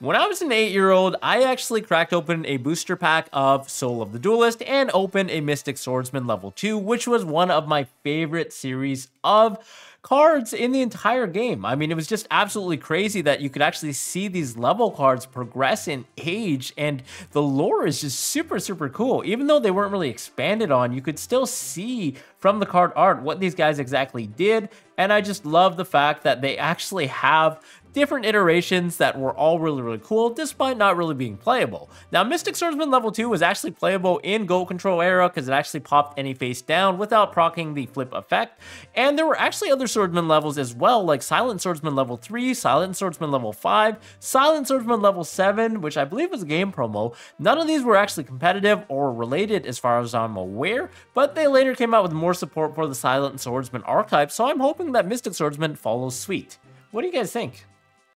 When I was an 8-year-old, I actually cracked open a booster pack of Soul of the Duelist and opened a Mystic Swordsman level 2, which was one of my favorite series of cards in the entire game. I mean, it was just absolutely crazy that you could actually see these level cards progress in age, and the lore is just super, super cool. Even though they weren't really expanded on, you could still see from the card art what these guys exactly did, and I just love the fact that they actually have different iterations that were all really, really cool, despite not really being playable. Now, Mystic Swordsman level 2 was actually playable in Goat Control era because it actually popped any face down without proccing the flip effect, and there were actually other Swordsman levels as well, like Silent Swordsman level 3, Silent Swordsman level 5, Silent Swordsman level 7, which I believe was a game promo. None of these were actually competitive or related as far as I'm aware, but they later came out with more support for the Silent Swordsman archetype, so I'm hoping that Mystic Swordsman follows suit. What do you guys think?